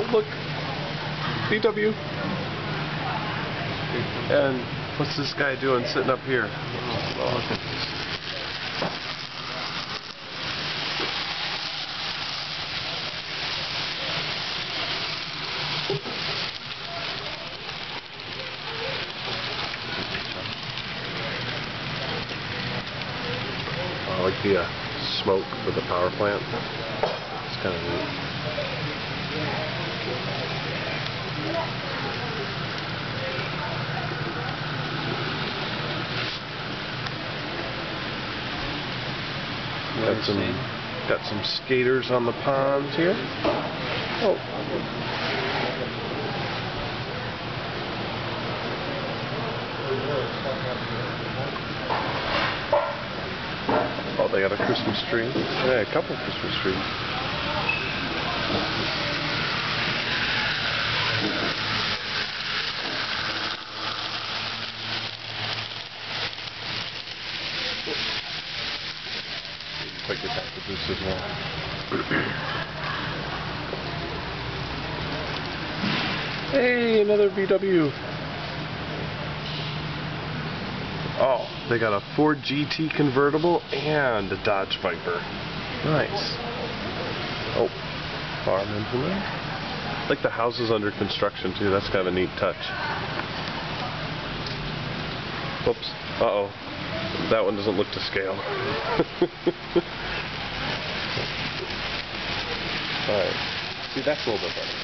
look. VW. And what's this guy doing sitting up here? Oh. I like the uh, smoke for the power plant. It's kind of neat. Got some got some skaters on the ponds here. Oh. Oh, they got a Christmas tree. Yeah, a couple Christmas trees. Take it back to this as well. hey, another VW. Oh, they got a Ford GT convertible and a Dodge Viper. Nice. Oh, farm implement. Like the houses under construction too. That's kind of a neat touch. Whoops. Uh oh. That one doesn't look to scale. Alright. See, that's a little bit better.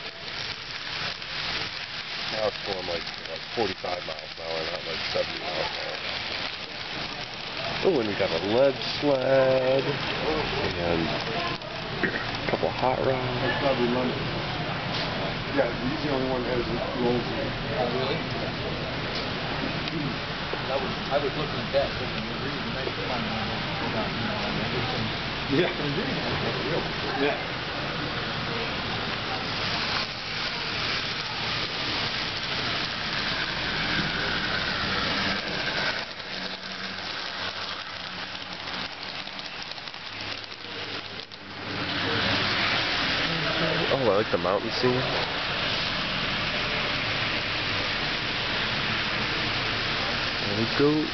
Now it's going like, like 45 miles an hour, not like 70 miles an hour. Oh, and we got a lead sled and a couple hot rods. Probably London. Yeah, he's the only one that has rolls in it. Oh, really? I was, I was looking at that, thinking, you're reading, make my mind about, you know, everything. Yeah. I'm reading it, that's real. Yeah. Oh, I like the mountain scene. There we go.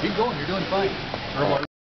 Keep going, you're doing fine. Oh.